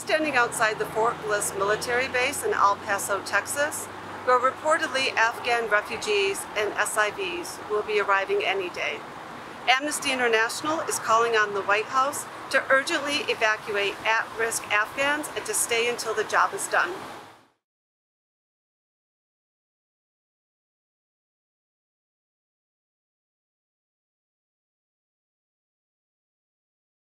standing outside the Fort Bliss military base in El Paso, Texas, where reportedly Afghan refugees and SIVs will be arriving any day. Amnesty International is calling on the White House to urgently evacuate at-risk Afghans and to stay until the job is done.